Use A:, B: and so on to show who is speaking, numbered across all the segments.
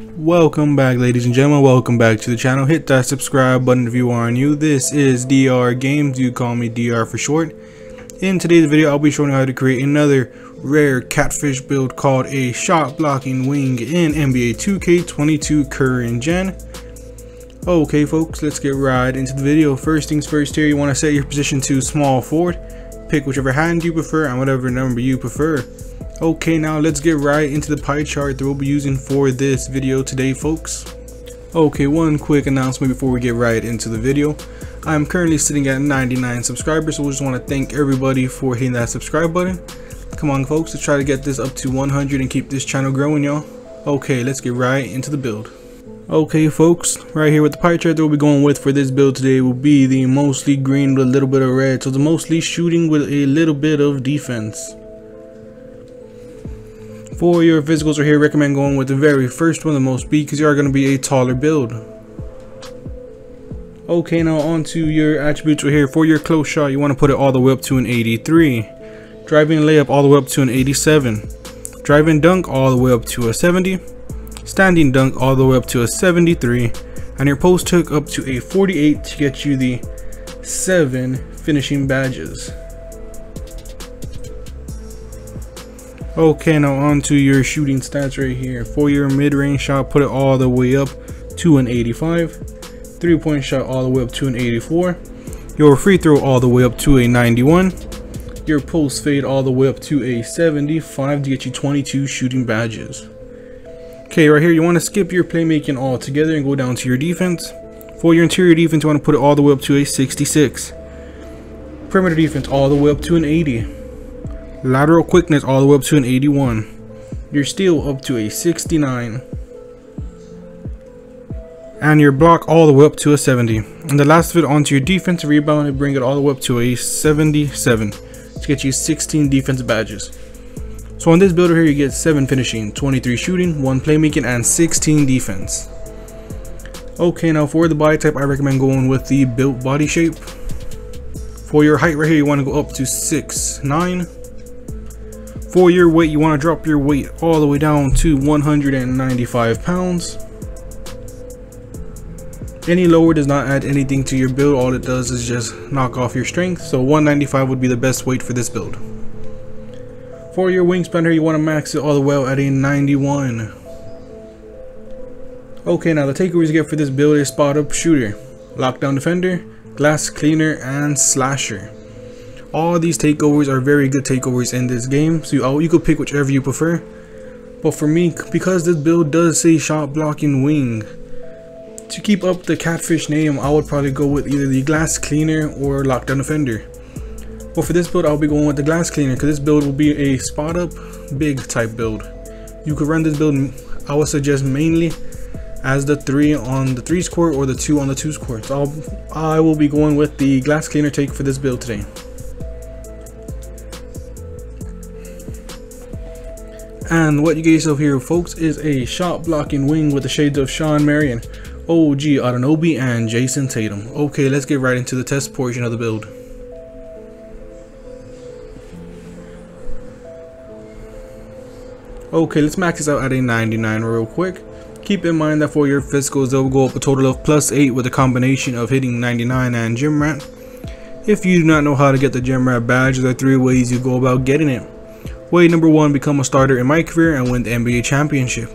A: Welcome back ladies and gentlemen, welcome back to the channel. Hit that subscribe button if you are new. This is DR Games, you call me DR for short. In today's video I'll be showing you how to create another rare catfish build called a shot blocking wing in NBA 2K22 current gen. Okay folks, let's get right into the video. First things first here, you want to set your position to small forward. Pick whichever hand you prefer and whatever number you prefer. Okay, now let's get right into the pie chart that we'll be using for this video today, folks. Okay, one quick announcement before we get right into the video. I'm currently sitting at 99 subscribers, so we just want to thank everybody for hitting that subscribe button. Come on, folks, let's try to get this up to 100 and keep this channel growing, y'all. Okay, let's get right into the build. Okay, folks, right here with the pie chart that we'll be going with for this build today will be the mostly green with a little bit of red. So the mostly shooting with a little bit of defense. For your physicals right here, recommend going with the very first one, the most speed, because you are going to be a taller build. Okay, now on to your attributes right here. For your close shot, you want to put it all the way up to an 83. Driving layup all the way up to an 87. Driving dunk all the way up to a 70. Standing dunk all the way up to a 73. And your post hook up to a 48 to get you the 7 finishing badges. Okay, now on to your shooting stats right here. For your mid-range shot, put it all the way up to an 85. Three-point shot all the way up to an 84. Your free throw all the way up to a 91. Your post fade all the way up to a 75 to get you 22 shooting badges. Okay, right here, you want to skip your playmaking altogether and go down to your defense. For your interior defense, you want to put it all the way up to a 66. Perimeter defense all the way up to an 80. Lateral quickness all the way up to an 81. Your steal up to a 69. And your block all the way up to a 70. And the last of it onto your defensive rebound and bring it all the way up to a 77 to get you 16 defensive badges. So on this builder here you get 7 finishing, 23 shooting, 1 playmaking, and 16 defense. Okay, now for the body type I recommend going with the built body shape. For your height right here you want to go up to 6'9". 9 for your weight, you want to drop your weight all the way down to 195 pounds. Any lower does not add anything to your build, all it does is just knock off your strength, so 195 would be the best weight for this build. For your wingspan here, you want to max it all the way out at a 91. Okay, now the takeaways you get for this build is spot up shooter, lockdown defender, glass cleaner, and slasher all these takeovers are very good takeovers in this game so you, you could pick whichever you prefer. But for me because this build does say shot blocking wing to keep up the catfish name I would probably go with either the glass cleaner or lockdown defender. But for this build I'll be going with the glass cleaner because this build will be a spot up big type build. You could run this build I would suggest mainly as the three on the threes court or the two on the twos court. So I'll, I will be going with the glass cleaner take for this build today And what you get yourself here, folks, is a shot blocking wing with the shades of Shawn Marion, OG Anunoby, and Jayson Tatum. Okay, let's get right into the test portion of the build. Okay, let's max this out at a 99 real quick. Keep in mind that for your physicals, they'll go up a total of plus 8 with a combination of hitting 99 and Gym Rat. If you do not know how to get the Gym Rat badge, there are three ways you go about getting it. Way number one, become a starter in my career and win the NBA championship.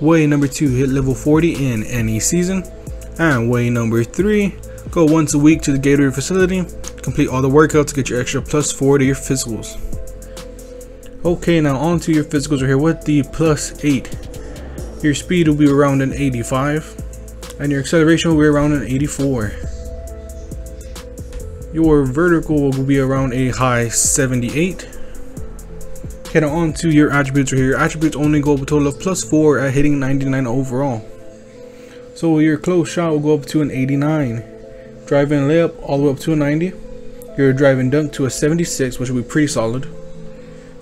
A: Way number two, hit level 40 in any season. And way number three, go once a week to the Gatorade facility, complete all the workouts to get your extra plus four to your physicals. Okay, now on to your physicals right here with the plus eight. Your speed will be around an 85, and your acceleration will be around an 84. Your vertical will be around a high 78 Heading on to your attributes right here. Attributes only go up a total of plus 4 at hitting 99 overall. So your close shot will go up to an 89. Driving layup all the way up to a 90. Your driving dunk to a 76, which will be pretty solid.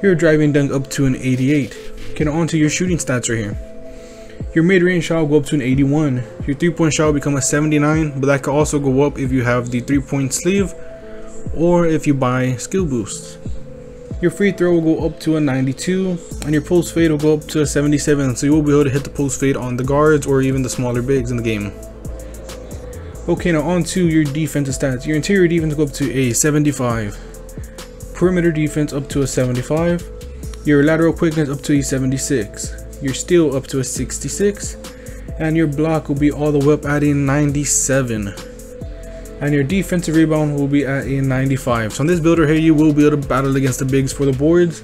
A: Your driving dunk up to an 88. Getting on to your shooting stats right here. Your mid-range shot will go up to an 81. Your three-point shot will become a 79, but that could also go up if you have the three-point sleeve or if you buy skill boosts. Your free throw will go up to a 92 and your post fade will go up to a 77 so you will be able to hit the post fade on the guards or even the smaller bigs in the game. Okay now on to your defensive stats. Your interior defense will go up to a 75. Perimeter defense up to a 75. Your lateral quickness up to a 76. Your steal up to a 66. And your block will be all the way up at a 97 and your defensive rebound will be at a 95. So on this builder here, you will be able to battle against the bigs for the boards,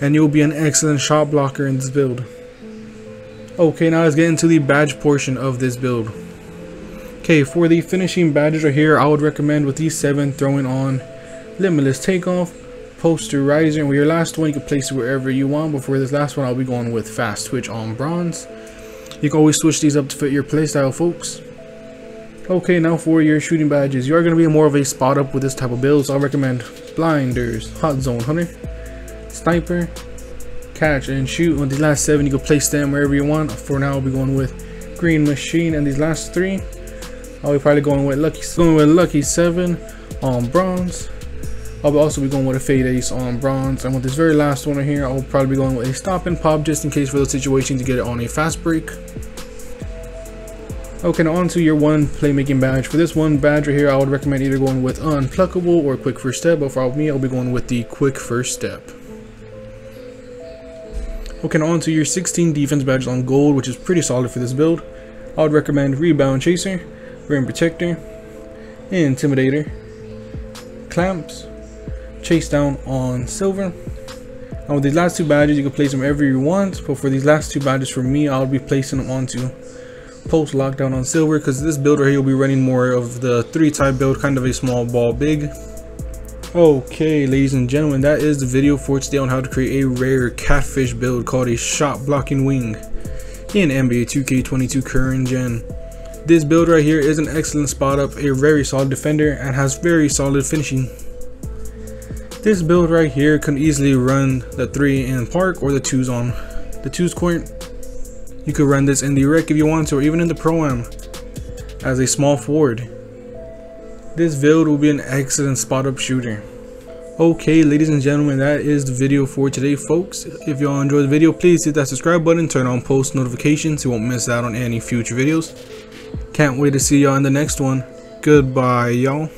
A: and you will be an excellent shot blocker in this build. Okay, now let's get into the badge portion of this build. Okay, for the finishing badges right here, I would recommend with these seven throwing on Limitless Takeoff, Posterizer, and with your last one, you can place it wherever you want, but for this last one, I'll be going with Fast Twitch on Bronze. You can always switch these up to fit your playstyle, folks. Okay, now for your shooting badges. You are going to be more of a spot up with this type of build, so I recommend Blinders, Hot Zone Hunter, Sniper, Catch, and Shoot. On these last seven, you can place them wherever you want. For now, I'll be going with Green Machine, and these last three, I'll be probably going with Lucky, going with Lucky 7 on Bronze. I'll also be going with a Fade Ace on Bronze, and with this very last one right here, I'll probably be going with a Stop and Pop just in case for the situation to get it on a fast break. Okay, now on to your one playmaking badge. For this one badge right here, I would recommend either going with Unpluckable or Quick First Step, but for me, I'll be going with the Quick First Step. Okay, now on to your 16 defense badges on gold, which is pretty solid for this build. I would recommend Rebound Chaser, Rim Protector, Intimidator, Clamps, Chase Down on Silver. Now with these last two badges, you can place them wherever you want, but for these last two badges for me, I'll be placing them onto post lockdown on silver because this build right here will be running more of the three type build kind of a small ball big. Okay ladies and gentlemen that is the video for today on how to create a rare catfish build called a shot blocking wing in nba 2k22 current gen. This build right here is an excellent spot up a very solid defender and has very solid finishing. This build right here can easily run the three in park or the twos on the twos court you could run this in the rec if you want to, or even in the pro-am as a small forward. This build will be an excellent spot-up shooter. Okay, ladies and gentlemen, that is the video for today, folks. If y'all enjoyed the video, please hit that subscribe button, turn on post notifications so you won't miss out on any future videos. Can't wait to see y'all in the next one. Goodbye, y'all.